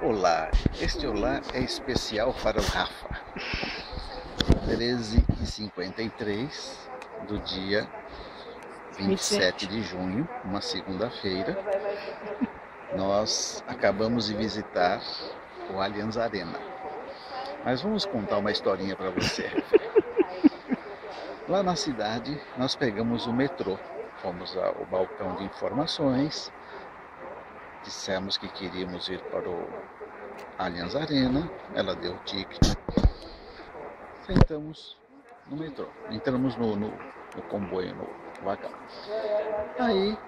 Olá, este olá é especial para o Rafa. 13h53 do dia 27 de junho, uma segunda-feira. Nós acabamos de visitar o Allianz Arena. Mas vamos contar uma historinha para você. Lá na cidade, nós pegamos o metrô, fomos ao balcão de informações, dissemos que queríamos ir para o Allianz Arena, ela deu o ticket, sentamos no metrô, entramos no, no, no comboio, no vagão. Aí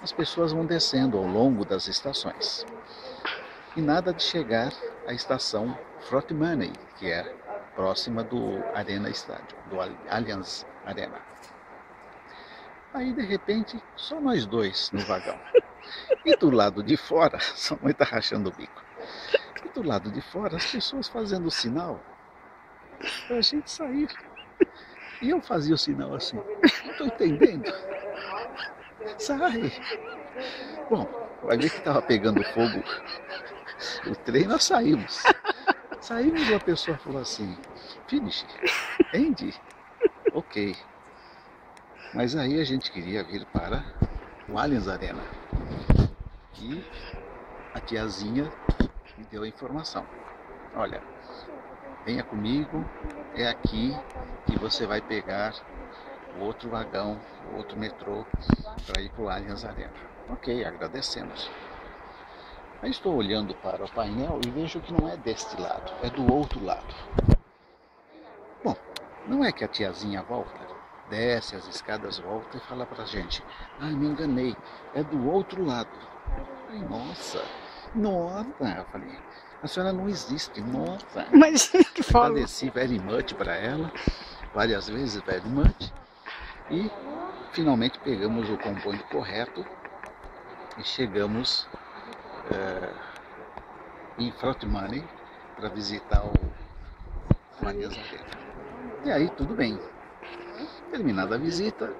as pessoas vão descendo ao longo das estações. E nada de chegar à estação Front Money, que é próxima do Arena Estádio, do Allianz Arena. Aí de repente, só nós dois no vagão. E do lado de fora, sua mãe tá rachando o bico. E do lado de fora, as pessoas fazendo o sinal pra gente sair. E eu fazia o sinal assim, não tô entendendo. Sai! Bom, vai ver que tava pegando fogo o trem, nós saímos. Saímos e a pessoa falou assim, finish, end, ok. Mas aí a gente queria vir para o Allianz Arena. E a tiazinha me deu a informação. Olha, venha comigo, é aqui que você vai pegar o outro vagão, o outro metrô para ir para o Allianz Arena. Ok, agradecemos. Aí estou olhando para o painel e vejo que não é deste lado, é do outro lado. Bom, não é que a tiazinha volta, desce as escadas, volta e fala para a gente: Ah, me enganei, é do outro lado. Ai, nossa, nossa, eu falei, a senhora não existe, nossa. Mas que fala? Agradeci very much para ela, várias vezes very much, e finalmente pegamos o comboio correto e chegamos é, em Front Money para visitar o Maria Zareta. E aí tudo bem. Terminada a visita,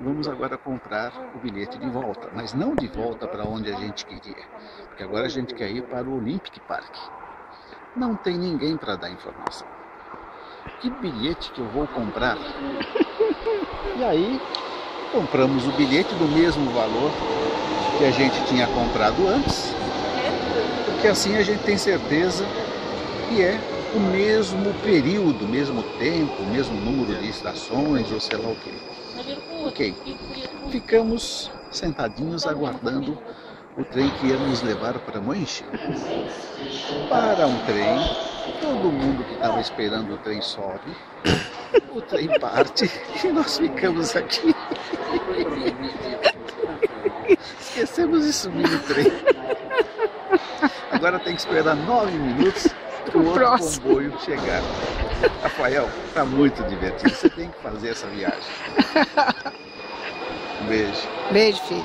vamos agora comprar o bilhete de volta, mas não de volta para onde a gente queria, porque agora a gente quer ir para o Olympic Park. Não tem ninguém para dar informação. Que bilhete que eu vou comprar? E aí compramos o bilhete do mesmo valor que a gente tinha comprado antes, porque assim a gente tem certeza que é o mesmo período, mesmo tempo, mesmo número de estações ou sei lá o que. Ok, ficamos sentadinhos aguardando o trem que ia nos levar para Moenchi. Para um trem, todo mundo que estava esperando o trem sobe, o trem parte e nós ficamos aqui. Esquecemos de subir no trem. Agora tem que esperar nove minutos o outro próximo. comboio chegar. Rafael, tá muito divertido. Você tem que fazer essa viagem. Um beijo. Beijo, filho.